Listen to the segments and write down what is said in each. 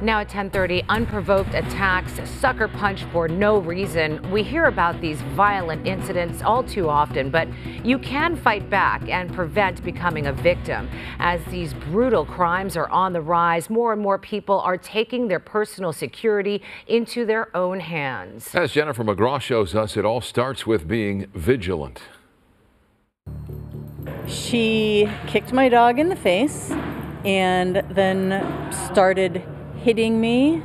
Now at 10:30, unprovoked attacks, sucker punch for no reason. We hear about these violent incidents all too often, but you can fight back and prevent becoming a victim. As these brutal crimes are on the rise, more and more people are taking their personal security into their own hands. As Jennifer McGraw shows us, it all starts with being vigilant. She kicked my dog in the face and then started hitting me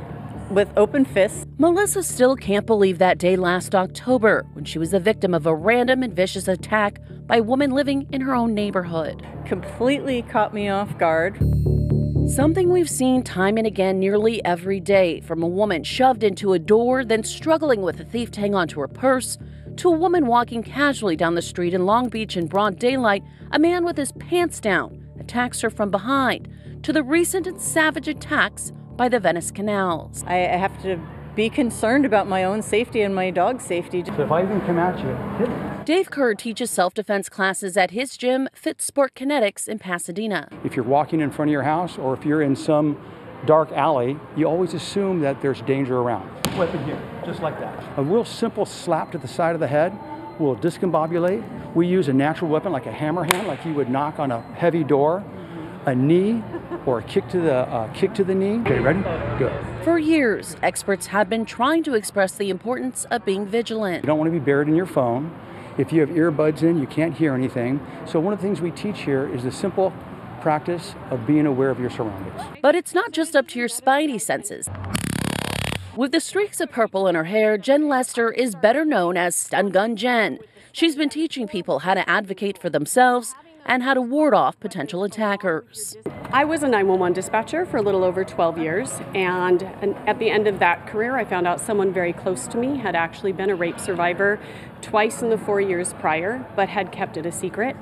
with open fists. Melissa still can't believe that day last October when she was the victim of a random and vicious attack by a woman living in her own neighborhood. Completely caught me off guard. Something we've seen time and again nearly every day from a woman shoved into a door, then struggling with a thief to hang onto her purse, to a woman walking casually down the street in Long Beach in broad daylight, a man with his pants down attacks her from behind, to the recent and savage attacks by the Venice canals. I have to be concerned about my own safety and my dog's safety. So if I even come at you, hit me. Dave Kerr teaches self defense classes at his gym, Fit Sport Kinetics in Pasadena. If you're walking in front of your house or if you're in some dark alley, you always assume that there's danger around. Weapon here, just like that. A real simple slap to the side of the head will discombobulate. We use a natural weapon like a hammer hand, like you would knock on a heavy door a knee or a kick to the uh, kick to the knee. Okay, ready? Go. For years, experts have been trying to express the importance of being vigilant. You don't want to be buried in your phone. If you have earbuds in, you can't hear anything. So one of the things we teach here is the simple practice of being aware of your surroundings. But it's not just up to your spidey senses. With the streaks of purple in her hair, Jen Lester is better known as Stun Gun Jen. She's been teaching people how to advocate for themselves and how to ward off potential attackers. I was a 911 dispatcher for a little over 12 years, and, at the end of that career, I found out someone very close to me had actually been a rape survivor twice in the four years prior, but had kept it a secret.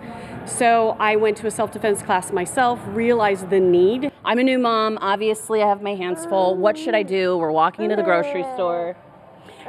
So I went to a self defense class myself, realized the need. I'm a new mom. Obviously, I have my hands full. What should I do? We're walking into the grocery store.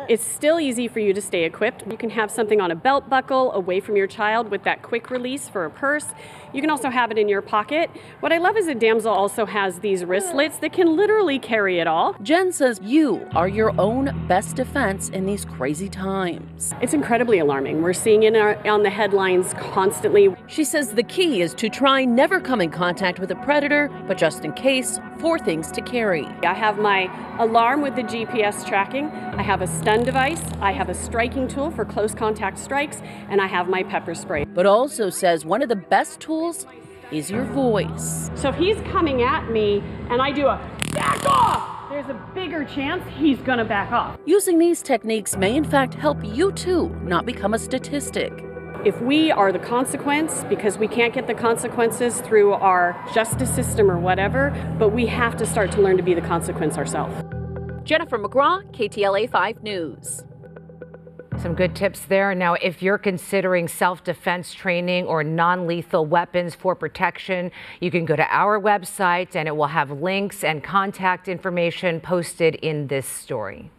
It's still easy for you to stay equipped. You can have something on a belt buckle away from your child with that quick release for a purse. You can also have it in your pocket. What I love is that Damsel also has these wristlets that can literally carry it all. Jen says you are your own best defense in these crazy times. It's incredibly alarming. We're seeing it on the headlines constantly. She says the key is to try never come in contact with a predator, but just in case, four things to carry. I have my alarm with the GPS tracking. I have a stun device, I have a striking tool for close contact strikes, and I have my pepper spray. But also says one of the best tools is your voice. So if he's coming at me and I do a back off, there's a bigger chance he's gonna back off. Using these techniques may in fact help you too not become a statistic. If we are the consequence, because we can't get the consequences through our justice system or whatever, but we have to start to learn to be the consequence ourselves. Jennifer McGraw, KTLA 5 News. Some good tips there. Now, if you're considering self defense training or non lethal weapons for protection, you can go to our website and it will have links and contact information posted in this story.